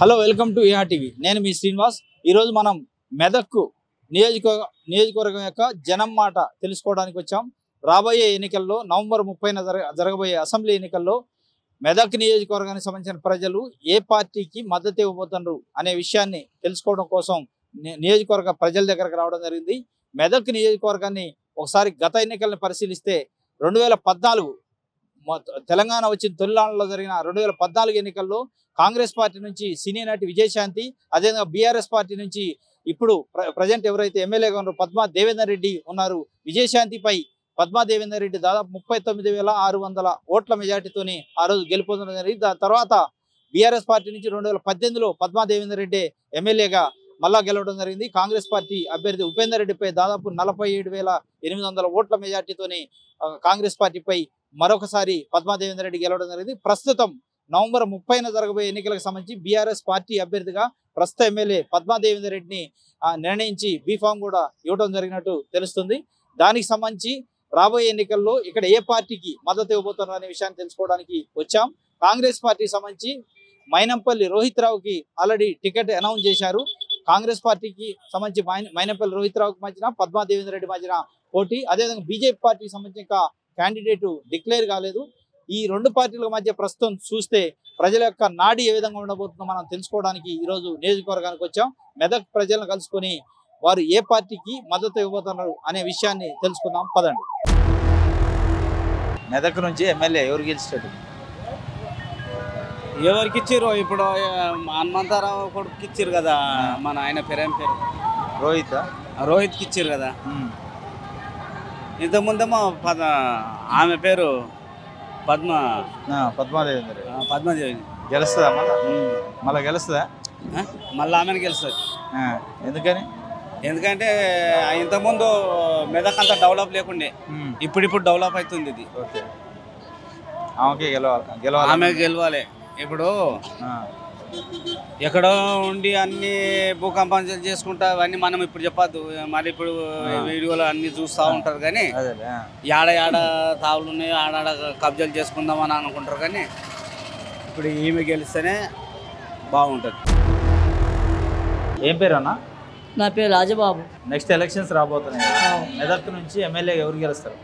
Hello welcome to AR TV. నేను మీ శ్రీనివాస్. ఈరోజు మనం మెదక్కు నియోజకవర్గ నియోజకవర్గం యొక్క జనం మాట తెలుసుకోవడానికి వచ్చాం. రాబోయే ఎన్నికల్లో నవంబర్ ముప్పైన జరగబోయే అసెంబ్లీ ఎన్నికల్లో మెదక్ నియోజకవర్గానికి సంబంధించిన ప్రజలు ఏ పార్టీకి మద్దతు ఇవ్వబోతున్నారు అనే విషయాన్ని తెలుసుకోవడం కోసం నియోజకవర్గ ప్రజల దగ్గరకు రావడం జరిగింది. మెదక్ నియోజకవర్గాన్ని ఒకసారి గత ఎన్నికలను పరిశీలిస్తే రెండు వేల పద్నాలుగు తెలంగాణ వచ్చిన తొలినాళ్ళలో జరిగిన రెండు వేల పద్నాలుగు ఎన్నికల్లో కాంగ్రెస్ పార్టీ నుంచి సినీ నటి విజయశాంతి అదేవిధంగా బీఆర్ఎస్ పార్టీ నుంచి ఇప్పుడు ప్ర- ప్రజెంట్ ఎవరైతే ఎమ్మెల్యేగా ఉన్నారో పద్మా దేవేందర్ రెడ్డి ఉన్నారు. విజయశాంతిపై పద్మా దేవేందర్ రెడ్డి దాదాపు ముప్పై తొమ్మిది వేల ఆరు వందల ఓట్ల మెజార్టీతోనే ఆ రోజు గెలుపొందడం జరిగింది. దాని తర్వాత బీఆర్ఎస్ పార్టీ నుంచి రెండు వేల పద్దెనిమిదిలో పద్మా దేవేందర్ రెడ్డి ఎమ్మెల్యేగా మళ్ళా గెలవడం జరిగింది. కాంగ్రెస్ పార్టీ అభ్యర్థి ఉపేందర్ రెడ్డిపై దాదాపు నలభై ఏడు వేల ఎనిమిది వందల ఓట్ల మెజార్టీతోనే కాంగ్రెస్ పార్టీపై మరొకసారి పద్మాదేవేంద్ర రెడ్డి గెలవడం జరిగింది. ప్రస్తుతం నవంబర్ ముప్పైన జరగబోయే ఎన్నికలకు సంబంధించి బీఆర్ఎస్ పార్టీ అభ్యర్థిగా ప్రస్తుత ఎమ్మెల్యే పద్మాదేవేంద్ర రెడ్డిని నిర్ణయించి బీఫామ్ కూడా ఇవ్వడం జరిగినట్టు తెలుస్తుంది. దానికి సంబంధించి రాబోయే ఎన్నికల్లో ఇక్కడ ఏ పార్టీకి మద్దతు ఇవ్వబోతున్నారు అనే విషయాన్ని తెలుసుకోవడానికి వచ్చాం. కాంగ్రెస్ పార్టీకి సంబంధించి మైనంపల్లి రోహిత్ రావుకి ఆల్రెడీ టికెట్ అనౌన్స్ చేశారు. కాంగ్రెస్ పార్టీకి సంబంధించి మైన- మైనంపల్లి రోహిత్ రావుకి మధ్యన పద్మాదేవేంద్ర రెడ్డి మధ్యన పోటీ. అదేవిధంగా బీజేపీ పార్టీకి సంబంధించి ఇంకా క్యాండిడేట్ డిక్లేర్ కాలేదు. ఈ రెండు పార్టీల మధ్య ప్రస్తుతం చూస్తే ప్రజల యొక్క నాడి ఏ విధంగా ఉండబోతుందో మనం తెలుసుకోవడానికి ఈ రోజు నియోజకవర్గానికి వచ్చాం. మెదక్ ప్రజలను కలుసుకొని వారు ఏ పార్టీకి మద్దతు ఇవ్వబోతున్నారు అనే విషయాన్ని తెలుసుకుందాం. పదండి. మెదక్ నుంచి ఎమ్మెల్యే ఎవరు గెలిచేటట్టు ఎవరికి ఇచ్చిర్రు? ఇప్పుడు హనుమంతరావు కొడుకు ఇచ్చిర్రు కదా మన ఆయన పేరు పేరు? రోహిత్? రోహిత్కి ఇచ్చిర్రు కదా. ఇంతకుముందేమో పద ఆమె పేరు పద్మ. పద్మా దేవేందర్ ఆ, పద్మదేవి. గెలుస్తుందా మళ్ళా. మళ్ళా గెలుస్తుందా? మళ్ళీ ఆమెను గెలుస్తుంది. ఎందుకని? ఎందుకంటే ఇంతకుముందు మెదక్ అంత డెవలప్ లేకుండే. ఇప్పుడు ఇప్పుడు డెవలప్ అవుతుంది ఇది. గెలవాలి గెలవాలి? ఆమె గెలవాలి. ఇప్పుడు ఎక్కడో ఉండి అన్ని భూకంపం చేసుకుంటా అవన్నీ మనం ఇప్పుడు చెప్పద్దు. మరి ఇప్పుడు. వీడియోలో అన్ని చూస్తూ ఉంటారు కానీ. యాడ యాడ తావులు ఉన్నాయి ఆడాడ కబ్జాలు చేసుకుందామని అనుకుంటారు కానీ ఇప్పుడు ఈమె గెలిస్తేనే బాగుంటుంది. ఏం పేరు అన్న? నా పేరు రాజబాబు. నెక్స్ట్ ఎలక్షన్స్ రాబోతున్నాయి. మెదక్ నుంచి ఎమ్మెల్యే ఎవరు గెలుస్తారు?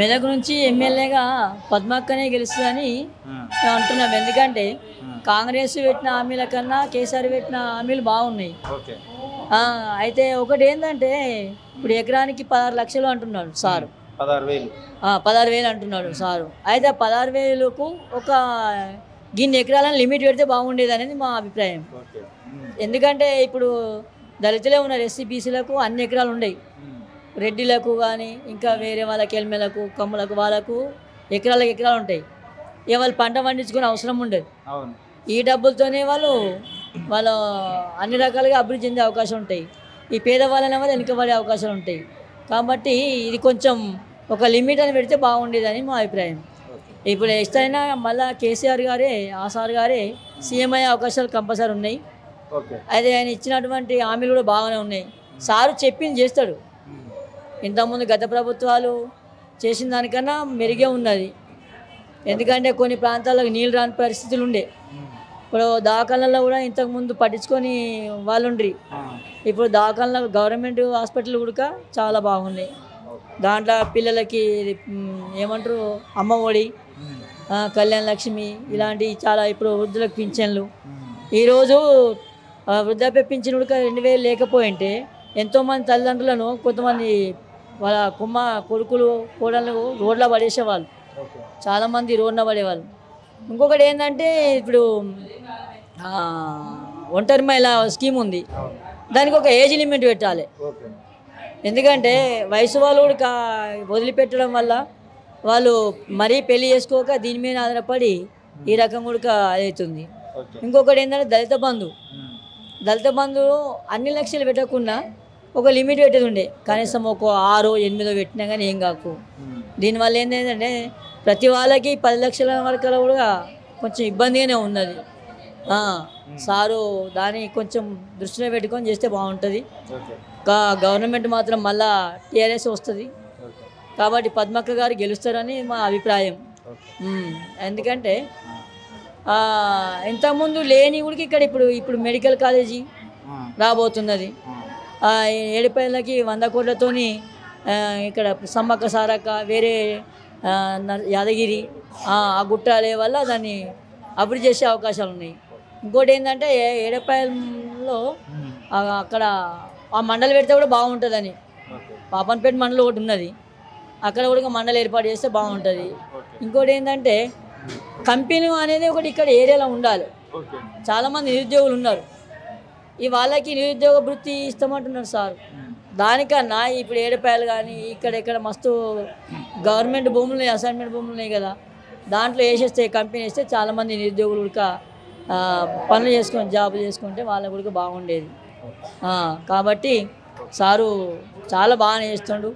మెదక్ నుంచి ఎమ్మెల్యేగా పద్మక్కనే గెలుస్తుందని అంటున్నాం. ఎందుకంటే కాంగ్రెస్ పెట్టిన హామీల కన్నా కేసీఆర్ పెట్టిన హామీలు బాగున్నాయి. అయితే ఒకటి ఏంటంటే ఇప్పుడు ఎకరానికి పదహారు లక్షలు అంటున్నాడు సారు. పదహారు వేలు. పదహారు వేలు అంటున్నాడు సారు. అయితే పదహారు వేలకు ఒక గిన్ని ఎకరాలను లిమిట్ పెడితే బాగుండేది అనేది మా అభిప్రాయం. ఎందుకంటే ఇప్పుడు దళితులే ఉన్నారు ఎస్సీ బీసీలకు అన్ని ఎకరాలు ఉన్నాయి ఉమ్, రెడ్డిలకు కానీ ఇంకా వేరే వాళ్ళకి ఎల్మెలకు కమ్ములకు వాళ్ళకు ఎకరాలకు ఎకరాలు ఉంటాయి. ఇక వాళ్ళు పంట పండించుకునే అవసరం ఉండదు. అవును. ఈ డబ్బులతోనే వాళ్ళు వాళ్ళు అన్ని రకాలుగా అభివృద్ధి చెందే అవకాశం ఉంటాయి. ఈ పేదవాళ్ళనే వాళ్ళు వెనుకబడే అవకాశాలు ఉంటాయి. కాబట్టి ఇది కొంచెం ఒక లిమిట్ అని పెడితే బాగుండేదని మా అభిప్రాయం. ఇప్పుడు ఎಷ್ಟైనా మళ్ళా కేసీఆర్ గారే ఆ సార్ గారే సీఎం అయ్యే అవకాశాలు కంపల్సరీ ఉన్నాయి. అయితే ఆయన ఇచ్చినటువంటి హామీలు కూడా బాగానే ఉన్నాయి. సారు చెప్పింది చేస్తాడు. ఇంతకుముందు గత ప్రభుత్వాలు చేసిన దానికన్నా మెరుగే ఉన్నది. ఎందుకంటే కొన్ని ప్రాంతాలకు నీళ్ళు రాని పరిస్థితులు ఉండే. ఇప్పుడు దవాఖానల్లో కూడా ఇంతకుముందు పట్టించుకొని వాళ్ళు ఉండ్రి ఆ, ఇప్పుడు దవాఖానలో గవర్నమెంట్ హాస్పిటల్ కూడా చాలా బాగున్నాయి దాంట్లో పిల్లలకి ఏమంటారు అమ్మ ఒడి కళ్యాణ లక్ష్మి ఇలాంటి చాలా ఇప్పుడు వృద్ధులకు పింఛన్లు. ఈరోజు వృద్ధాప్య పింఛన్ ఉడక రెండు వేలు లేకపోయింటే ఎంతోమంది తల్లిదండ్రులను కొంతమంది వాళ్ళ కుమ్మ కొడుకులు కోడళ్ళు రోడ్ల పడేసేవాళ్ళు. చాలామంది రోడ్న పడేవాళ్ళు. ఇంకొకటి ఏంటంటే ఇప్పుడు ఒంటరి మహిళ స్కీమ్ ఉంది. దానికి ఒక ఏజ్ లిమిట్ పెట్టాలి. ఎందుకంటే వయసు వాళ్ళు కూడా వదిలిపెట్టడం వల్ల వాళ్ళు మరీ పెళ్ళి చేసుకోక దీని మీద ఆధారపడి ఈ రకం కూడా అవుతుంది. ఇంకొకటి ఏంటంటే దళిత బంధు. దళిత బంధు అన్ని లక్షలు పెట్టకుండా ఒక లిమిట్ పెట్టేది ఉండే. కనీసం ఒక ఆరు ఎనిమిదో పెట్టినా కానీ ఏం కాకు. దీనివల్ల ఏంటంటే ప్రతి వాళ్ళకి పది లక్షల వరకు కూడా కొంచెం ఇబ్బందిగానే ఉన్నది. సారు దాన్ని కొంచెం దృష్టిలో పెట్టుకొని చేస్తే బాగుంటుంది. గవర్నమెంట్ మాత్రం మళ్ళా టీఆర్ఎస్ వస్తుంది. కాబట్టి పద్మక్క గారు గెలుస్తారని మా అభిప్రాయం. ఎందుకంటే ఇంతకుముందు లేని కూడా ఇక్కడ ఇప్పుడు ఇప్పుడు మెడికల్ కాలేజీ రాబోతున్నది. ఏడుపేళ్ళకి వంద కోట్లతోని ఇక్కడ సమ్మక్క సారక్క వేరే యాదగిరి ఆ గుట్టాలే వల్ల దాన్ని అభివృద్ధి చేసే అవకాశాలు ఉన్నాయి. ఇంకోటి ఏంటంటే ఏడుపాయల్లో ఉమ్, అక్కడ ఆ మండలి పెడితే కూడా బాగుంటుందని. పాపన్పేట మండలి ఒకటి ఉన్నది. అక్కడ కూడా మండలి ఏర్పాటు చేస్తే బాగుంటుంది. ఇంకోటి ఏంటంటే కంపెనీ అనేది ఒకటి ఇక్కడ ఏరియాలో ఉండాలి. చాలామంది నిరుద్యోగులు ఉన్నారు. ఈ వాళ్ళకి నిరుద్యోగ వృత్తి ఇస్తామంటున్నారు సార్. దానికన్నా ఇప్పుడు ఏడుపాయలు కానీ ఇక్కడ ఇక్కడ మస్తు గవర్నమెంట్ భూములు ఉన్నాయి అసైన్మెంట్ భూములు ఉన్నాయి కదా. దాంట్లో వేసేస్తే కంపెనీ వేస్తే చాలామంది నిరుద్యోగులు కూడా ఆ, పనులు చేసుకొని జాబ్ చేసుకుంటే వాళ్ళకు కూడా బాగుండేది. కాబట్టి సారు చాలా బాగానే చేస్తుండు.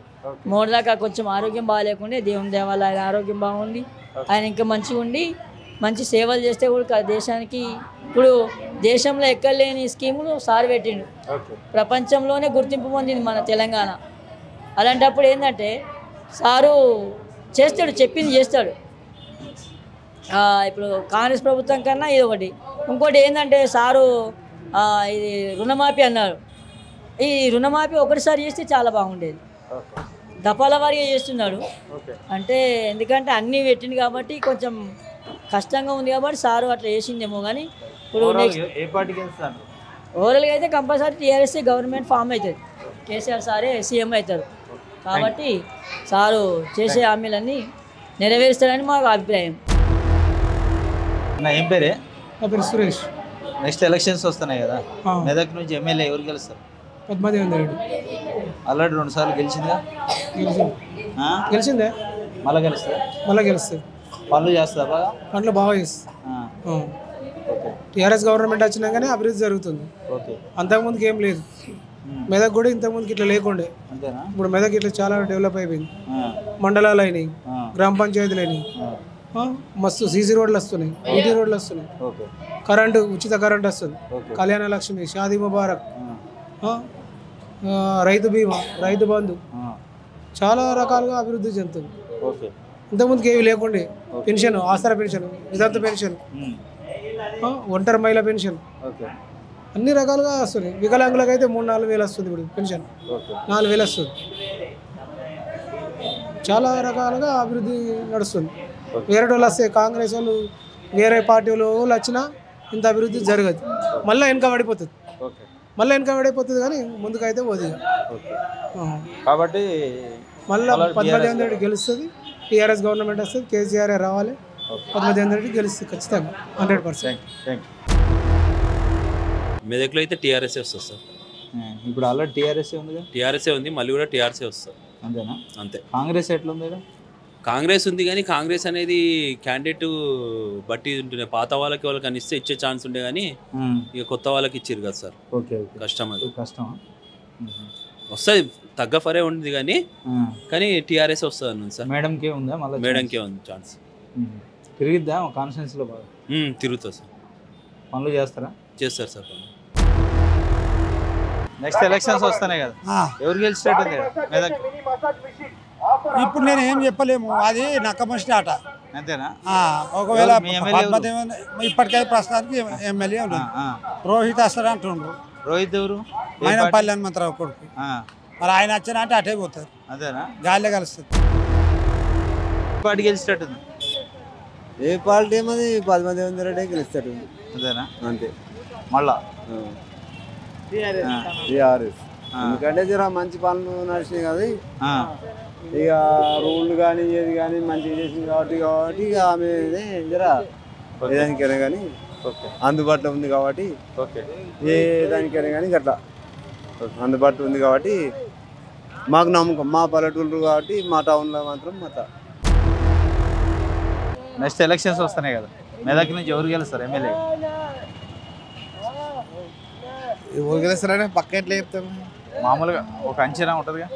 మూడు దాకా కొంచెం ఆరోగ్యం బాగాలేకుండే దేవుని దేవాల ఆయన ఆరోగ్యం బాగుంది. ఆయన ఇంకా మంచిగా ఉండి మంచి సేవలు చేస్తే కూడా దేశానికి ఇప్పుడు దేశంలో ఎక్కడ లేని స్కీములు సార్ పెట్టిండు. ప్రపంచంలోనే గుర్తింపు పొందింది మన తెలంగాణ. అలాంటప్పుడు ఏంటంటే సారు చేస్తాడు చెప్పింది చేస్తాడు. ఇప్పుడు కాంగ్రెస్ ప్రభుత్వం కన్నా ఇది ఒకటి. ఇంకోటి ఏంటంటే సారు ఇది రుణమాఫీ అన్నారు. ఈ రుణమాఫీ ఒకటిసారి చేస్తే చాలా బాగుండేది. దఫాల వారీగా చేస్తున్నాడు. అంటే ఎందుకంటే అన్నీ పెట్టింది కాబట్టి కొంచెం కష్టంగా ఉంది కాబట్టి సారు అట్లా చేసిందేమో కానీ ఇప్పుడు నెక్స్ట్ ఏ- పార్టీకి ఓవరాల్గా అయితే కంపల్సరీ టీఆర్ఎస్ గవర్నమెంట్ ఫామ్ అవుతుంది. కేసీఆర్ సారే సీఎం అవుతారు. కాబట్టి సారు చేసే హామీలన్నీ నెరవేరుస్తారని మాకు అభిప్రాయం. నా ఏం పేరే? నా పేరు సురేష్. నెక్స్ట్ ఎలక్షన్స్ వస్తున్నాయి కదా. మెదక్ నుంచి ఎమ్మెల్యే ఎవరు గెలుస్తారు? పద్మాదేవేంద్ర రెడ్డి. ఆల్రెడీ రెండు సార్లు గెలిచింది? ఆ? గెలిచిందే మళ్ళా గెలుస్తారు? మళ్ళీ గెలుస్తుంది పనులు చేస్తారా బాగా? పంటలు బాగా చేస్తుంది ఆ, ఓకే. టీఆర్ఎస్ గవర్నమెంట్ వచ్చినాకనే అభివృద్ధి జరుగుతుంది. ఓకే. అంతకుముందుకు ఏం లేదు. మెదక్ కూడా ఇంతకుముందుకి ఇట్లా లేకుండే. అంతేనా? ఇప్పుడు మెదక్ ఇట్లా చాలా డెవలప్ అయిపోయింది. ఆ, మండలాలు అయినాయి గ్రామ పంచాయతీలు అయినాయి. మస్తు సీసీ రోడ్లు వస్తున్నాయి బీటీ రోడ్లు వస్తున్నాయి. ఓకే. కరెంటు ఉచిత కరెంట్ వస్తుంది. ఓకే. కళ్యాణ లక్ష్మి షాదీ ముబారక్ రైతు బీమా రైతు బంధు. ఆ, చాలా రకాలుగా అభివృద్ధి చెందుతుంది. ఓకే. ఇంతకుముందుకు ఏవి లేకుండే. పెన్షన్ ఆసరా పెన్షన్ విధాంత పెన్షన్ ఒంటరి మహిళ పెన్షన్. అన్ని రకాలుగా వస్తుంది వికలాంగులకు అయితే మూడు నాలుగు వేలు వస్తుంది ఇప్పుడు పెన్షన్. నాలుగు వేలు వస్తుంది. చాలా రకాలుగా అభివృద్ధి నడుస్తుంది. వేరే వాళ్ళు వస్తే కాంగ్రెస్ వాళ్ళు వేరే పార్టీ వాళ్ళు వచ్చినా ఇంత అభివృద్ధి జరగదు. మళ్ళీ వెనక పడిపోతుంది. మళ్ళీ వెనక పడిపోతుంది కానీ ముందుకైతే పోదు. కాబట్టి మళ్ళీ మళ్ళా పద్మదేవేంద్ర రెడ్డి గెలుస్తుంది. టీఆర్ఎస్ గవర్నమెంట్ వస్తుంది కేసీఆర్ రావాలి పద్మదేవేంద్ర రెడ్డి గెలుస్తుంది ఖచ్చితంగా హండ్రెడ్ పర్సెంట్. థ్యాంక్ థ్యాంక్ మెదక్లో అయితే టీఆర్ఎస్ఏ వస్తుంది సార్. ఇప్పుడు ఆల్రెడీ టీఆర్ఎస్ ఉందిగా టీఆర్ఎస్ఏ ఉంది మళ్ళీ కూడా టీఆర్ఎస్ఏ వస్తుంది. అంతేనా? అంతే. కాంగ్రెస్ ఎట్లుంది? కాంగ్రెస్ ఉంది కానీ కాంగ్రెస్ అనేది క్యాండిడేట్ బట్టి ఉంటుండే. పాత వాళ్ళకి వాళ్ళకి అని ఇస్తే ఇచ్చే ఛాన్స్ ఉండే కానీ ఇక కొత్త వాళ్ళకి ఇచ్చారు కదా సార్. Okay okay. కష్టం అది. కష్టమా? ఉహు. వస్తుంది. తగ్గ ఫరే ఉంది కానీ కానీ టీఆర్ఎస్ వస్తుంది అన్నాను సార్. మేడంకే ఉందా? మళ్ళీ మేడంకే ఉంది ఛాన్స్ తిరిగిద్దా? కాన్ఫరెన్స్లో బాగా? ఉమ్, తిరుగుతుంది సార్. పనులు చేస్తారా? చేస్తారు సార్ పనులు. నెక్స్ట్ ఎలక్షన్స్ వస్తున్నాయి కదా. ఎవరు గెలిచేటట్టు ఉంది? మెదక్ ఇప్పుడు నేను ఏం చెప్పలేము. అది నక్కమష్టి ఆట అంతేనా? ఆ, ఒకవేళ ఇప్పటికై ప్రస్తుతానికి ఎమ్మెల్యే. రోహిత్ వస్తాడు అంటుండ్రు. రోహిత్ ఎవరు? ఏ ఆయన పార్టీ? పల్లె హనుమంతరావు కొడుకు. ఆ, మరి ఆయన వచ్చినా అంటే అటే పోతారు. అంతేనా గాలిలో కలుస్తుంది. పార్టీ గెలిచేటట్టుంది ఏ పార్టీ ఏమది? పద్మదేవేంద్ర రెడ్డి గెలుస్తాడు. అంతేనా అంతే. మళ్ళా? టీఆర్ఎస్. ఎందుకంటే జర మంచి పనులు నడిచినాయి కదా ఆ, ఇక రూల్ కానీ ఏది కానీ మంచిగా చేసింది కాబట్టి కాబట్టి ఇక ఆమె జర కానీ ఓకే. అందుబాటులో ఉంది కాబట్టి ఓకే. ఏ దానికైనా కానీ గట్లా. అందుబాటులో ఉంది కాబట్టి మాకు నమ్మకం. మా పల్లెటూరు కాబట్టి మా టౌన్లో మాత్రం మా ట- నెక్స్ట్ ఎలక్షన్స్ వస్తున్నాయి కదా. మెదక్ నుంచి ఎవరు గెలుస్తారు? ఎమ్మెల్యే ఎవరు గెలుస్తారని పక్క ఎట్లా చెప్తాం? మామూలుగా ఒక అంచనా ఉంటుందిగా.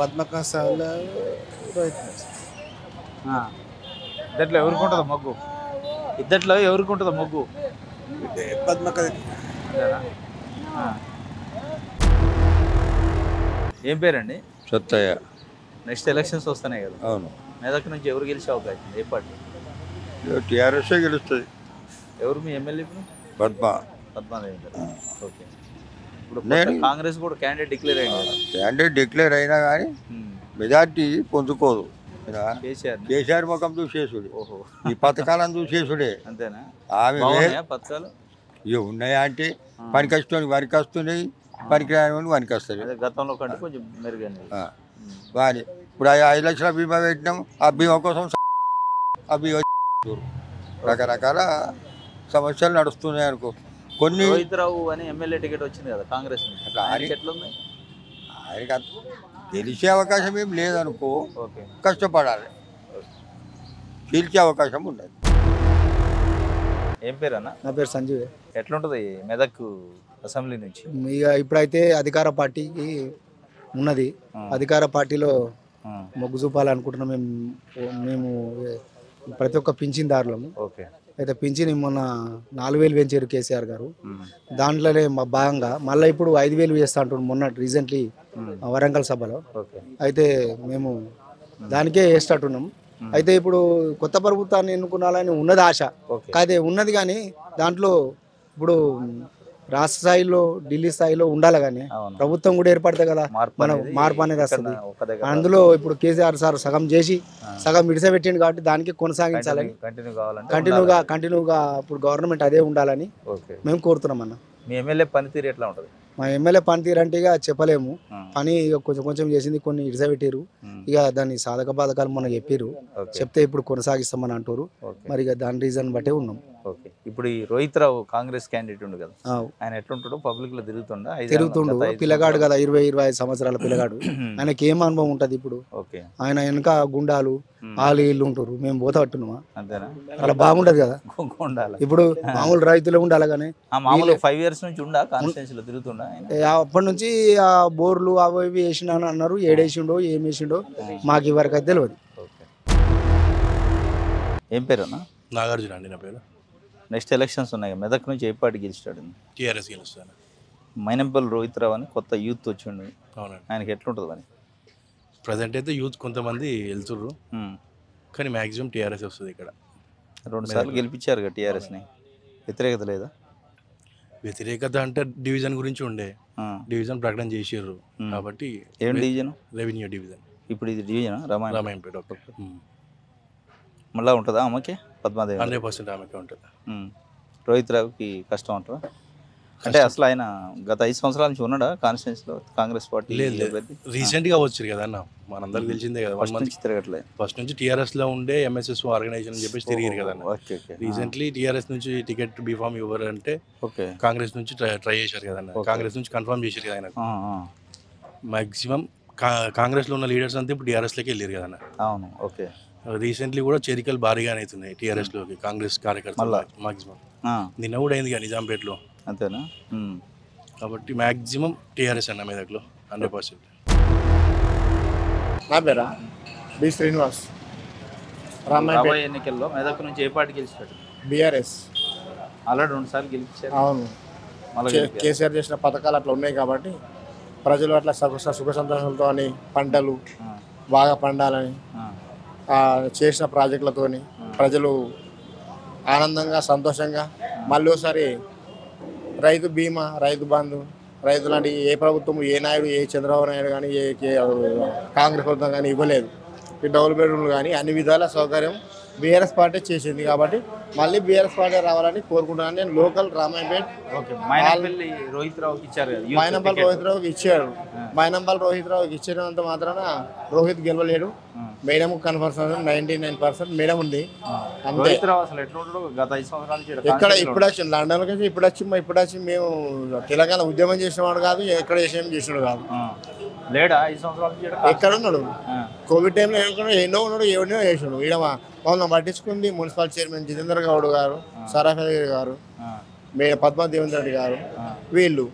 పద్మక సార్ల. ఇద్దట్లో ఎవరికి ఉంటుందో మొగ్గు? ఇద్దట్లో ఎవరికి ఉంటుందో మొగ్గు? పద్మక. ఏం పేరండి? సత్తయ్య నెక్స్ట్ ఎలక్షన్స్ వస్తున్నాయి కదా. అవును. మెదక్ నుంచి ఎవరు గెలిచే అవకాశం? ఏ పార్టీ? టీఆర్ఎస్ గెలుస్తుంది. ఎవరు మీ ఎమ్మెల్యే ఇప్పుడు? పద్మ. పద్మాదేవి గారు. ఓకే. ఇప్పుడు నేను- కాంగ్రెస్ కూడా క్యాండిడేట్ డిక్లేర్ అయింది కదా. క్యాండిడేట్ డిక్లేర్ అయినా కానీ ఉమ్. మెజార్టీ పొందుకోదు. ఇలా కేసీఆర్ కేసీఆర్ ముఖం చూసేసుడే ఓహో. ఈ పథకాలను చూసేసుడే అంతేనా? ఆమె వే- బాగున్నాయా పథకాలు? ఇవి ఉన్నాయా అంటే పనికి వస్తుంది వరికి వస్తున్నాయి పనికి రాని వనికి వస్తుంది అదే గతంలో కంటే కొంచెం మెరుగైంది. వారి ఇప్పుడు ఆ ఐదు లక్షల బీమా పెట్టినాం ఆ బీమా కోసం ఆ బీమా రకరకాల సమస్యలు నడుస్తున్నాయి అనుకో. కొన్ని రోహిత్ రావు అని ఎమ్మెల్యే టికెట్ వచ్చింది కదా కాంగ్రెస్ ఎట్లుంది? ఆయనకి అంత గెలిచే అవకాశం ఏం లేదనుకో కష్టపడాలి. గెలిచే అవకాశం ఉండదు. ఏం పేరు అన్న నా పేరు సంజీవ్. ఎట్లుంటది మెదక్ అసెంబ్లీ నుంచి. ఇక ఇప్పుడైతే అధికార పార్టీకి ఉన్నది. అధికార పార్టీలో మొగ్గు చూపాలనుకుంటున్నాం. మేము మేము ప్రతి ఒక్క పింఛన్దారులము ఓకే. అయితే పింఛన్ మొన్న నాలుగు వేలు పెంచారు కేసీఆర్ గారు. దాంట్లోనే మా భాగంగా మళ్ళీ ఇప్పుడు ఐదు వేలు చేస్తా అంటున్నాం మొన్న రీసెంట్లీ వరంగల్ సభలో. అయితే మేము దానికే వేసేటట్టున్నాం అయితే ఇప్పుడు కొత్త ప్రభుత్వాన్ని ఎన్నుకున్నాలని ఉన్నది ఆశ. కాదే ఉన్నది కానీ దాంట్లో ఇప్పుడు రాష్ట్ర స్థాయిలో ఢిల్లీ స్థాయిలో ఉండాలి కానీ ప్రభుత్వం కూడా ఏర్పడతాయి కదా మనం మార్పు అనేది వస్తుంది. అందులో ఇప్పుడు కేసీఆర్ సార్ సగం చేసి సగం విడిసపెట్టిండు కాబట్టి దానికి కొనసాగించాలని కంటిన్యూగా కంటిన్యూగా ఇప్పుడు గవర్నమెంట్ అదే ఉండాలని మేము కోరుతున్నాం అన్న. మీ ఎమ్మెల్యే పనితీరు ఎట్లా ఉంటది? మా ఎమ్మెల్యే పనితీరు అంటే ఇక చెప్పలేము. పని ఇక కొంచెం కొంచెం చేసింది కొన్ని ఇడిసబెట్టారు. ఇక దాని సాధక బాధకాలు మనకు చెప్పారు చెప్తే ఇప్పుడు కొనసాగిస్తామని అంటారు మరి ఇక దాని రీజన్ బట్టే ఉన్నాం. ఓకే. ఇప్పుడు ఈ రోహిత్ రావు కాంగ్రెస్ క్యాండిడేట్ ఉండు కదా ఆయన ఎట్లుంటాడో పబ్లిక్లో తిరుగుతుండా? తిరుగుతుండు. పిల్లగాడు కదా ఇరవై ఇరవై ఐదు సంవత్సరాల పిల్లగాడు. ఆయనకి ఏం అనుభవం ఉంటది ఇప్పుడు? ఓకే. ఆయన వెనక గుండాలు. వాళ్ళు వీళ్ళు ఉంటారు మేము పోతా పట్టున్నామా? అంతేనా? అలా బాగుంటది కదా. ఉండాలి ఇప్పుడు మామూలు రైతులే ఉండాలి కానీ ఆ మామూలు ఫైవ్ ఇయర్స్ నుంచి ఉండా? కాన్స్టిట్యూన్సీ లో తిరుగుతుండా అప్పటి నుంచి ఆ బోర్లు అవి ఇవి వేసిన అని అన్నారు. ఏడేసిండో ఏం వేసిండో మాకు ఇవరకు అయితే తెలియదు ఓకే. ఏం పేరు నాగార్జున అండి నా పేరు. నెక్స్ట్ ఎలక్షన్స్ ఉన్నాయి మెదక్ నుంచి ఏ పార్టీ గెలిచాడు టీఆర్ఎస్ గెలుస్తాను మైనంపల్లి రోహిత్ రావు అని కొత్త యూత్ వచ్చిండు. అవునండి. ఆయనకి ఎట్లుంటుంది అని ప్రజెంట్ అయితే యూత్ కొంతమంది వెళ్తుర్రు. కానీ మ్యాక్సిమం టీఆర్ఎస్ వస్తుంది ఇక్కడ. రెండు సార్లు గెలిపించారు కదా టీఆర్ఎస్ని. వ్యతిరేకత లేదా? వ్యతిరేకత అంటే డివిజన్ గురించి ఉండే. డివిజన్ ప్రకటన చేసిర్రు. మ్మ్. కాబట్టి ఏం డివిజన్? Revenue division. ఇప్పుడు ఇది డివిజన్? రామాయణ రామాయంపేట ఓకే మళ్ళా ఉంటుందా అమ్మకి పద్మాదేవి హండ్రెడ్ పర్సెంట్ ఆమెకే ఉంటుంది. రోహిత్ రావుకి కష్టం ఉంటుందా అంటే అసలు ఆయన గత ఐదు సంవత్సరాల నుంచి ఉన్నాడా కాన్స్టిట్యూన్సీలో? కాంగ్రెస్ పార్టీ లేదు లేదు. అభ్యర్థి? రీసెంట్గా వచ్చారు కదా అన్న. మనందరికి తెలిసిందే కదా. ఫస్ట్ మంత్ నుంచి తిరగట్లేదు. ఫస్ట్ నుంచి టీఆర్ఎస్లో ఉండే ఎంఎస్ఎస్ ఆర్గనైజేషన్ అని చెప్పేసి తిరిగారు కదా అన్న. Okay okay. రీసెంట్లీ టీఆర్ఎస్ నుంచి టికెట్ బీఫామ్ ఇవ్వరు అంటే ఓకే. కాంగ్రెస్ నుంచి ట్రై ట్రై చేశారు కదా. కాంగ్రెస్ నుంచి కన్ఫర్మ్ చేశారు కదా ఆయన. మాక్సిమం కాంగ్రెస్లో ఉన్న లీడర్స్ అంతా ఇప్పుడు టీఆర్ఎస్లోకి వెళ్ళారు కదా అవును ఓకే. రీసెంట్లీ కూడా చేరికలు భారీగానే అవుతున్నాయి టీఆర్ఎస్లోకి కాంగ్రెస్ కార్యకర్తలు? మాక్సిమం. ఆ, నిన్న కూడా అయింది కదా నిజాంపేటలో. అంతేనా. కాబట్టి మాక్సిమం టీఆర్ఎస్ అన్న మెదక్లో హండ్రెడ్ పర్సెంట్. నా పేరా? బి శ్రీనివాస్. రామాయపేట రాబోయే ఎన్నికల్లో మెదక్ నుంచి ఏ పార్టీ గెలిచాడు బీఆర్ఎస్. ఆల్రెడీ రెండు సార్లు గెలిపించారు అవును. కేసీఆర్ చేసిన పథకాలు అట్లా ఉన్నాయి కాబట్టి ప్రజలు అట్లా సుఖ సుఖ సంతోషాలతో అని పంటలు బాగా పండాలని చేసిన ప్రాజెక్టులతోని ప్రజలు ఆనందంగా సంతోషంగా మళ్ళీ ఒకసారి రైతు బీమా రైతు బంధు రైతు లాంటి ఏ ప్రభుత్వం ఏ నాయుడు ఏ చంద్రబాబు నాయుడు కానీ ఏ కాంగ్రెస్ ప్రభుత్వం కానీ ఇవ్వలేదు. ఈ డబుల్ బెడ్రూమ్లు కానీ అన్ని విధాల సౌకర్యం బీఆర్ఎస్ పార్టీ చేసింది కాబట్టి మళ్ళీ బీఆర్ఎస్ పార్టీ రావాలని కోరుకుంటున్నాను. నేను లోకల్ రామాయపేట్ రోహిత్ రావుకి ఇచ్చారు మైనంపల్. రోహిత్ రావుకి ఇచ్చారు మైనంపల్ రోహిత్ రావుకి ఇచ్చినంత మాత్రాన Rohit గెలవలేడు. Madam confirm ninety nine percent madam ఉంది. అంతే. కాన్స్టిట్యూన్సీలో ఇప్పుడు వచ్చి లండన్ నుంచి ఇప్పుడు వచ్చి ఇప్పుడు వచ్చి మేము తెలంగాణ ఉద్యమం చేసినవాడు కాదు ఎక్కడ చేసేం చేసినాడు కాదు. లేడా ఐదు సంవత్సరాల ఎక్కడ ఉన్నాడు. కోవిడ్ టైంలో ఎన్నో ఉన్నాడు ఎవరినో చేసాడు ఈడ మమ్మల్ని పట్టించుకుంది మున్సిపల్ చైర్మన్ జితేంద్ర గౌడ్ గారు సరాఫీ గారు ఆ. మే పద్మా దేవేంద్ర రెడ్డి గారు వీళ్ళు.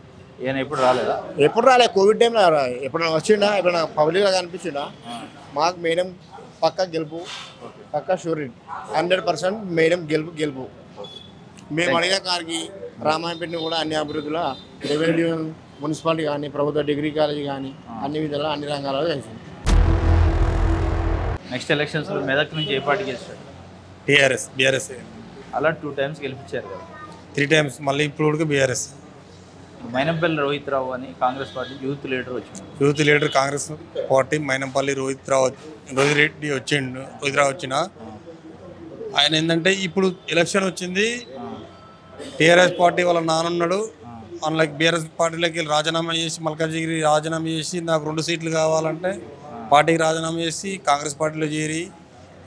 ఈయన ఎప్పుడు రాలేదా? ఎప్పుడు రాలే కోవిడ్ టైంలో ఎప్పుడైనా వచ్చిండా? ఎప్పుడైనా పబ్లిక్గా కనిపించిండా? మాకు మేడం పక్క గెలుపు పక్క షూరిటీ. హండ్రెడ్ పర్సెంట్ మేడం గెలుపు గెలుపు. మేము అడిగిన కారికి రామాయణపేటని కూడా అన్ని అభివృద్ధిలో రెవెన్యూ మున్సిపాలిటీ కానీ ప్రభుత్వ డిగ్రీ కాలేజీ కానీ అన్ని విధాలా అన్ని రంగాలలో చేసింది. నెక్స్ట్ ఎలక్షన్స్లో మెదక్ నుంచి ఏ పార్టీ గెలిచాడు టీఆర్ఎస్ బీఆర్ఎస్. అలా టూ టైమ్స్ గెలిపించారు కదా. త్రీ టైమ్స్ మళ్ళీ ఇప్పుడు కూడా బీఆర్ఎస్. మైనంపల్లి రోహిత్ రావు అని కాంగ్రెస్ పార్టీ యూత్ లీడర్ వచ్చింది. Youth leader Congress party Mynampally Rohit Rao Rohit Reddy వచ్చిండు రోహిత్ రావు వచ్చిన. ఆయన ఏంటంటే ఇప్పుడు ఎలక్షన్ వచ్చింది. టీఆర్ఎస్ పార్టీ వాళ్ళ నానున్నాడు లైక్ బీఆర్ఎస్ పార్టీలోకి వెళ్ళి రాజీనామా చేసి మల్కాజిగిరి రాజీనామా చేసి నాకు రెండు సీట్లు కావాలంటే పార్టీకి రాజీనామా చేసి కాంగ్రెస్ పార్టీలో చేరి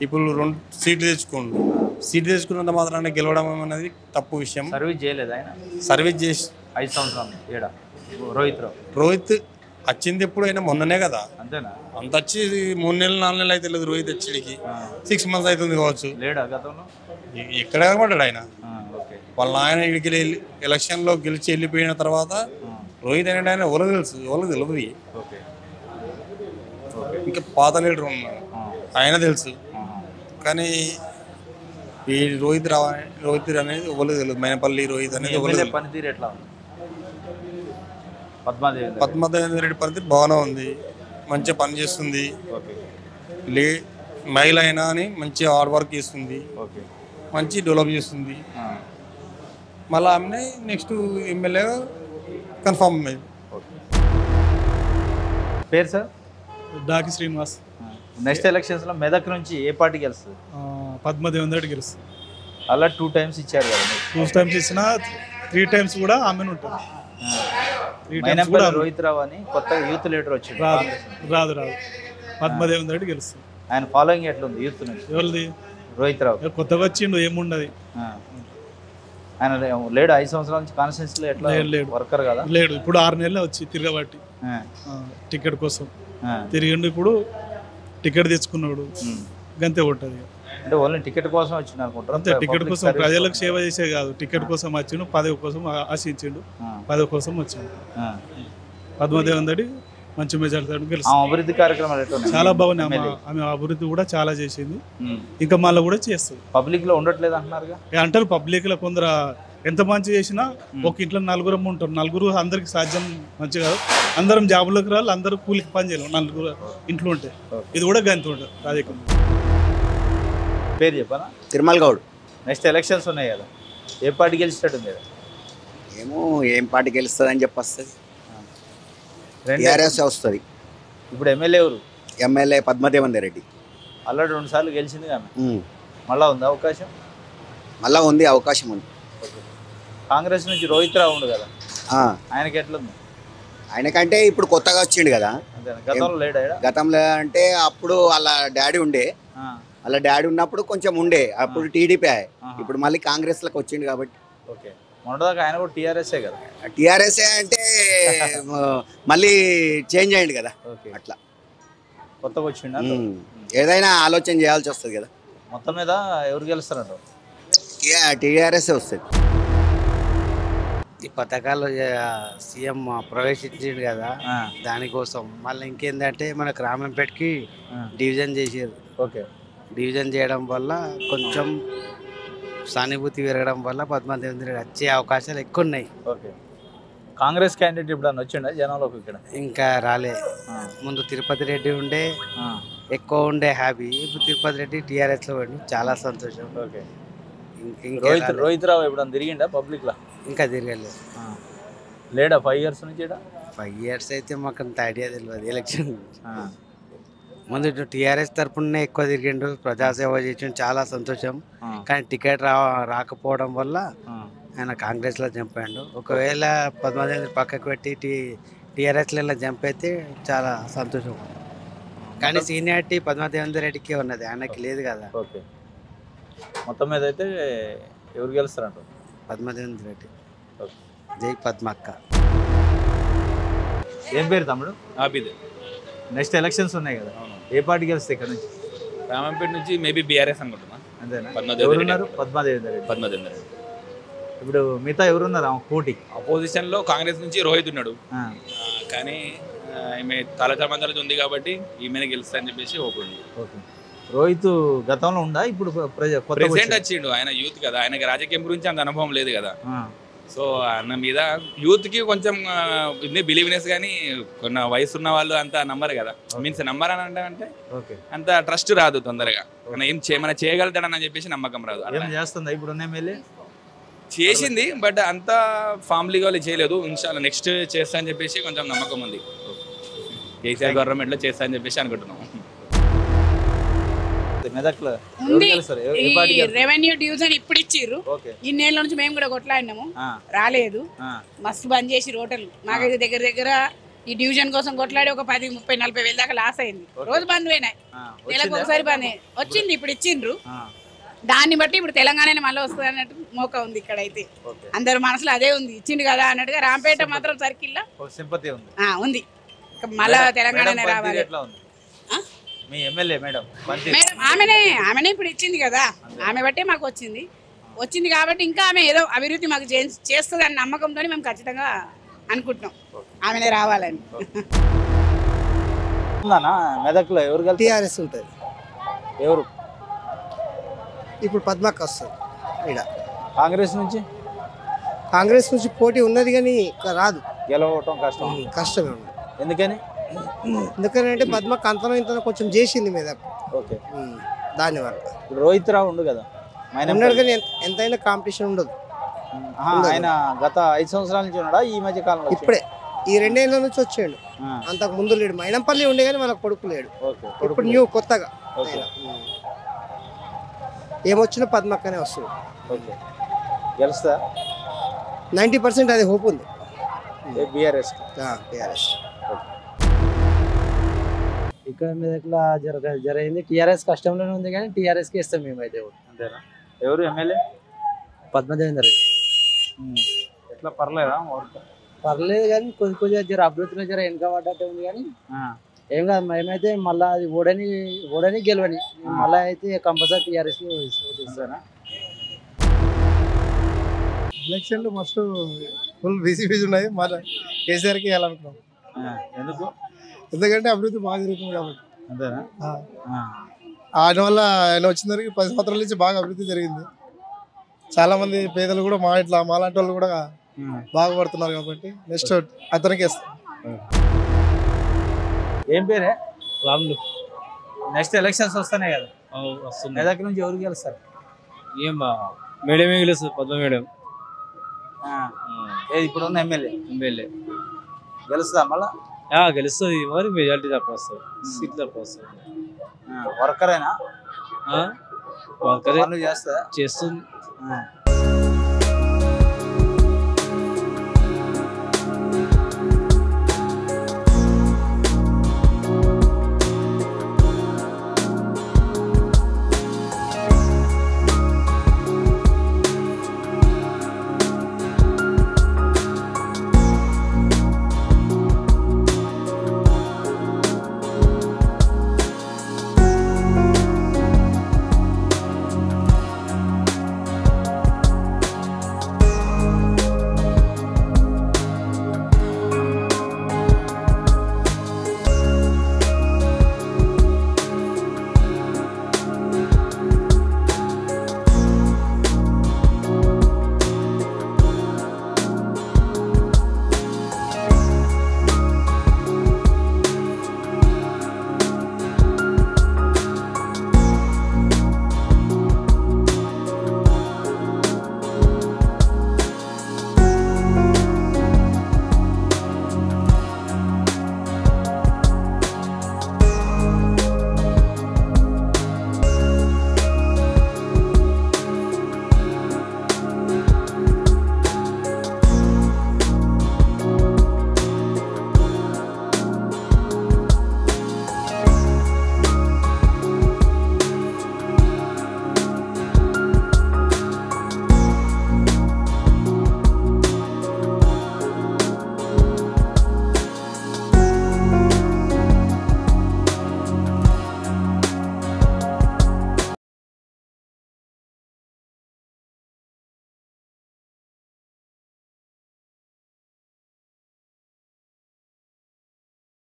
ఇప్పుడు రెండు సీట్లు తెచ్చుకోండు సీట్లు తెచ్చుకున్నంత మాత్రాన గెలవడం అనేది తప్పు విషయం. సర్వీస్ చేయలేదు ఆయన. సర్వీస్ చేసి ఐదు సంవత్సరాలు ఏడా? రోహిత్ రావు రోహిత్ వచ్చింది ఎప్పుడు అయినా మొన్ననే కదా. అంతేనా? అంత వచ్చి మూడు నెలలు నాలుగు నెలలు అయితే లేదు రోహిత్ వచ్చిడికి. సిక్స్ మంత్స్ అవుతుంది కావచ్చు. లేడా గతంలో? ఎక్కడ కనబడ్డాడు ఆయన. ఓకే. వాళ్ళ ఆయన ఇడికి వెళ్ళి ఎలక్షన్లో గెలిచి వెళ్ళిపోయిన తర్వాత రోహిత్ అనేది ఆయన ఎవరు తెలుసు? ఎవరు తెలియదు ఓకే. ఇంకా పాత లీడర్ ఉన్నాడు ఆయన తెలుసు. కానీ ఈ రోహిత్ రావు రోహిత్ అనేది ఎవరు తెలియదు మైనపల్లి రోహిత్ అనేది పనితీరు ఎట్లా ఉంది? పద్మాదేవి. పద్మదేవేంద్ర రెడ్డి పరిస్థితి బాగానే ఉంది. మంచిగా పని చేస్తుంది. ఓకే లే మహిళ అయినా అని మంచి హార్డ్ వర్క్ చేస్తుంది. ఓకే. మంచి డెవలప్ చేస్తుంది. మళ్ళీ ఆమె నెక్స్ట్ ఎమ్మెల్యే కన్ఫామ్ అయింది. పేరు సార్? డాకి శ్రీనివాస్. నెక్స్ట్ ఎలక్షన్స్లో మెదక్ నుంచి ఏ పార్టీ గెలుస్తుంది? ఆ, పద్మదేవేంద్ర రెడ్డి గెలుస్తుంది. అలా టూ టైమ్స్ ఇచ్చారు కదా. టూ టైమ్స్ ఇచ్చిన త్రీ టైమ్స్ కూడా ఆమెను ఉంటుంది. మైనంపల్లి. రోహిత్ రావు అని కొత్త యూత్ లీడర్ వచ్చింది రాదు. రాదు రాదు. పద్మదేవేంద్ర రెడ్డి గెలుస్తుంది ఆయన ఫాలోయింగ్ ఎట్లుంది యూత్ నుంచి? ఎవరిది? రోహిత్ రావు కొత్తగా వచ్చిండు ఏముండదు. ఆయన లేడు ఐదు సంవత్సరాల నుంచి కాన్స్టిట్యూన్సీ లో ఎట్లా లేడు. వర్కర్ కదా? లేడు ఇప్పుడు ఆరు నెలలు వచ్చి తిరగబట్టి. టికెట్ కోసం. తిరిగిండు ఇప్పుడు టికెట్ తెచ్చుకున్నాడు. గంతే ఉంటుంది అంటే ఓన్లీ టికెట్ కోసం వచ్చింది అనుకుంటారు? అంతే టికెట్ కోసం ప్రజలకు సేవ చేసే కాదు. టికెట్ కోసం వచ్చిండు పదవి కోసం ఆశించిండు. పదవి కోసం వచ్చిండు. ఆ. పద్మదేవేంద్ర మంచి మెజార్టీ అభివృద్ధి కార్యక్రమాలు? చాలా బాగున్నాయి ఆమె అభివృద్ధి కూడా చాలా చేసింది. ఇంకా మళ్ళీ కూడా చేస్తుంది. పబ్లిక్లో ఉండట్లేదు అంటున్నారుగా? ఏ అంటారు పబ్లిక్లో కొందరు ఎంత మంచి చేసినా ఒక ఇంట్లో నలుగురం ఉంటారు. నలుగురు అందరికి సాధ్యం మంచి కాదు. అందరం జాబులోకి రావాలి అందరూ కూలికి పని చేయలేము నలుగురు ఇంట్లో ఉంటే. ఇది కూడా గంత ఉంటుంది రాజకీయం. పేరు చెప్పనా? తిరుమల గౌడ్. నెక్స్ట్ ఎలక్షన్స్ ఉన్నాయి కదా. ఏ పార్టీ గెలిచినట్టు ఉంది ఏమో ఏం పార్టీ గెలుస్తుంది అని చెప్పి వస్తుంది రెండు- టీఆర్ఎస్ వస్తుంది. ఇప్పుడు ఎమ్మెల్యే ఎవరు? ఎమ్మెల్యే పద్మదేవేందర్ రెడ్డి. ఆల్రెడీ రెండు సార్లు గెలిచింది ఉమ్. మళ్ళా ఉందా అవకాశం? మళ్ళా ఉంది అవకాశం ఉంది. కాంగ్రెస్ నుంచి రోహిత్ రావు ఉండు కదా. ఆయనకి ఎట్లుంది? ఆయనకంటే ఇప్పుడు కొత్తగా వచ్చిండు కదా. గతంలో? గతంలో అంటే అప్పుడు వాళ్ళ డాడీ ఉండే. వాళ్ళ డాడీ ఉన్నప్పుడు కొంచెం ఉండే. అప్పుడు టీడీపీ ఇప్పుడు మళ్ళీ కాంగ్రెస్లకు వచ్చిండు కాబట్టి. ఓకే. మొన్నదాకా ఆయన కూడా టీఆర్ఎస్ఏ కదా? టీఆర్ఎస్ అంటే మళ్ళీ చేంజ్ అయ్యింది కదా. ఓకే. అట్లా. కొత్తగా వచ్చిండా. ఏదైనా ఆలోచన చేయాల్సి వస్తుంది కదా. మొత్తం మీద ఎవరు గెలుస్తారంట టీఆర్ఎస్ వస్తుంది. ఈ పథకాలు సీఎం ప్రవేశించిండు కదా. దానికోసం. మళ్ళీ ఇంకేందంటే మన రామంపేటకి డివిజన్ చేసారు. ఓకే. డివిజన్ చేయడం వల్ల కొంచెం సానుభూతి పెరగడం వల్ల పద్మాదేవేంద్ర రెడ్డి వచ్చే అవకాశాలు ఎక్కువ ఉన్నాయి ఓకే. కాంగ్రెస్ క్యాండిడేట్ ఇప్పుడు అని వచ్చిండా జనంలోకి ఇక్కడ? ఇంకా రాలే. ముందు తిరుపతి రెడ్డి ఉండే ఎక్కువ ఉండే హ్యాపీ. ఇప్పుడు తిరుపతి రెడ్డి టీఆర్ఎస్లో ఉండి చాలా సంతోషం. ఓకే. రోహిత్. రోహిత్ రావు ఎప్పుడు తిరిగిండా పబ్లిక్ లా ఇంకా తిరగలేదు లేడా ఫైవ్ ఇయర్స్ నుంచి? ఫైవ్ ఇయర్స్ అయితే మాకు అంత ఐడియా తెలియదు ఎలక్షన్ ముందు టీఆర్ఎస్ తరపునే ఎక్కువ తిరిగిండు ప్రజాసేవ చేసిండు చాలా సంతోషం. కానీ టికెట్ రా రాకపోవడం వల్ల ఆయన కాంగ్రెస్లో చంపాడు. ఒకవేళ పద్మాదేవి పక్కకు పెట్టి టీ టీఆర్ఎస్లలో జంప్ అయితే చాలా సంతోషం. కానీ సీనియారిటీ పద్మాదేవేందర్ రెడ్డికి ఉన్నది. ఆయనకి లేదు కదా. ఓకే. మొత్తం మీద అయితే ఎవరు గెలుస్తారంట? పద్మాదేవేందర్ రెడ్డి. ఓకే. జై పద్మక్క. ఏం పేరు తమ్ముడు? ఆబిద్. నెక్స్ట్ ఎలక్షన్స్ ఉన్నాయి కదా. ఏ పార్టీ గెలుస్తాయి ఇక్కడ నుంచి? రామంపేట నుంచి మేబీ బీఆర్ఎస్ అనుకుంటున్నా. అంతేనా? పద్మాదేవి రెడ్డి. రెడ్డి. ఇప్పుడు మిగతా ఎవరున్నారు? ఆమె పోటీ. అపోజిషన్లో కాంగ్రెస్ నుంచి రోహిత్ ఉన్నాడు. కానీ ఈమె తలచమంతలతో ఉంది కాబట్టి ఈమెనే గెలుస్తా అని చెప్పేసి ఓపెన్ ఓకే. రోహిత్ గతంలో ఉందా? ఇప్పుడు ప్రజ కొత్త ప్రెసిడెంట్ వచ్చిండు. ఆయన యూత్ కదా. ఆయనకి రాజకీయం గురించి అంత అనుభవం లేదు కదా. సో అన్న మీద యూత్కి కొంచెం ఇది బిలీవ్నెస్ కానీ కొన్ని వయసు ఉన్న వాళ్ళు అంత నమ్మరు కదా. మీన్స్ నమ్మర్ అని అంటే అంత ట్రస్ట్ రాదు తొందరగా. ఏం చే మన చేయగలుగుతాడని చెప్పేసి నమ్మకం రాదు. చేస్తుందా? ఇప్పుడు ఎమ్మెల్యే? చేసింది బట్ అంత ఫ్యామిలీగా వాళ్ళు చేయలేదు. ఇన్షాల్లా నెక్స్ట్ చేస్తా అని చెప్పేసి కొంచెం నమ్మకం ఉంది. కేసీఆర్ గవర్నమెంట్లో చేస్తా అని చెప్పేసి అనుకుంటున్నాం. మెదక్లో. ఉంది. ఈ? రెవెన్యూ డివిజన్ ఇప్పుడు ఇచ్చిర్రు. ఇన్నేళ్ళ నుంచి మేము కూడా కొట్లాడినాము. రాలేదు. మస్తు బంద్ చేసి రోటలు మాకైతే దగ్గర దగ్గర ఈ డివిజన్ కోసం కొట్లాడి ఒక పది ముప్పై నలభై వేల దాకా లాస్ అయింది. రోజు బంద్ పోయినాయి. నెలకు వచ్చిందా? ఒకసారి బంద్. వచ్చింది ఇప్పుడు ఇచ్చిండ్రు దాన్ని బట్టి ఇప్పుడు తెలంగాణ మళ్ళీ వస్తుంది అన్నట్టు మోక ఉంది ఇక్కడైతే. ఓకే. అందరి మనసులో అదే ఉంది. ఇచ్చిండు కదా అన్నట్టుగా రాంపేట మాత్రం సర్కిల్ ఉంది. మళ్ళా మేడం రావాలి. మీ ఎమ్మెల్యే మేడం. మేడం ఆమెనే ఆమెనే ఇప్పుడు ఇచ్చింది కదా. ఆమె బట్టే మాకు వచ్చింది. వచ్చింది కాబట్టి ఇంకా ఆమె ఏదో అభివృద్ధి మాకు చేస్తుంది అన్న నమ్మకంతో మేము ఖచ్చితంగా అనుకుంటున్నాం. ఆమెనే రావాలని. ఉందానా? మెదక్లో ఎవరు టీఆర్ఎస్ ఉంటుంది. ఎవరు? ఇప్పుడు పద్మక్క వస్తుంది. ఇక్కడ కాంగ్రెస్ నుంచి? కాంగ్రెస్ నుంచి పోటీ ఉన్నది కానీ రాదు. గెలవటం కష్టం కష్టమే ఉంది. ఎందుకని? ఎందుకంటే పద్మక్క అంతనో ఇంతనో కొంచెం చేసింది మీద. ఓకే. దానివల్ల రోహిత్ రావు ఉండు కదా. మైనం ఉన్నాడు కానీ ఎంత- ఎంతైనా కాంపిటీషన్ ఉండదు. ఆయన గత ఐదు సంవత్సరాల నుంచి ఉన్నాడా? ఈ మధ్య కాలంలో ఇప్పుడే. ఈ రెండేళ్ళ నుంచి వచ్చాడు. అంతకు ముందు లేడు. మైనంపల్లి ఉండే కానీ మన కొడుకు లేడు. ఇప్పుడు న్యూ కొత్తగా. ఏమొచ్చినా పద్మక్కనే వస్తుంది. ఓకే. గెలుస్తా? నైంటీ పర్సెంట్ అది హోప్ ఉంది. బీఆర్ఎస్. టీఆర్ఎస్ ఇక్కడ మెదక్లో జరగ జరిగింది? టీఆర్ఎస్ కష్టంలోనే ఉంది కానీ టీఆర్ఎస్కి ఇస్తాం మేమైతే ఓటు. అంతేనా? ఎవరు ఎమ్మెల్యే? పద్మదేవేందర్ రెడ్డి. ఎట్లా పర్లేదా వర్క్ పర్లేదు కానీ కొద్ది కొద్దిగా జర అభివృద్ధిలో జర వెనక పడ్డట్టు ఉంది కానీ ఏం కాదు మేమైతే మళ్ళీ అది ఓడని ఓడని గెలవని. మళ్ళీ అయితే కంపల్సరీ టీఆర్ఎస్ ఇస్తారా ఎలక్షన్లు మస్తు ఫుల్ బిజీ బిజీ ఉన్నాయి. మళ్ళీ కేసీఆర్కి వెళ్ళాలనుకున్నాం ఎందుకు? ఎందుకంటే అభివృద్ధి బాగా జరుగుతుంది కాబట్టి. అంతేనా? ఆ. ఆయన వల్ల ఆయన వచ్చిన వరకు పది సంవత్సరాల నుంచి బాగా అభివృద్ధి జరిగింది. చాలా మంది పేదలు కూడా మా ఇట్లా మాలాంటి వాళ్ళు కూడా బాగుపడుతున్నారు కాబట్టి నెక్స్ట్ అతనికి ఏం పేరే? రాములు. నెక్స్ట్ ఎలక్షన్స్ వస్తున్నాయి కదా. మెదక్ నుంచి ఎవరు గెలుస్తారు? ఏం బా మేడమే గెలుస్తుంది పద్మ మేడం ఆ. ఏది ఇప్పుడు ఉన్న ఎమ్మెల్యే? ఎమ్మెల్యే. గెలుస్తుందా మళ్ళా? గెలుస్తుంది. మరి మెజార్టీ తక్కువ వస్తుంది. సీట్లు తక్కువ వస్తుంది. వర్కరేనా వర్కరే చేస్తుంది.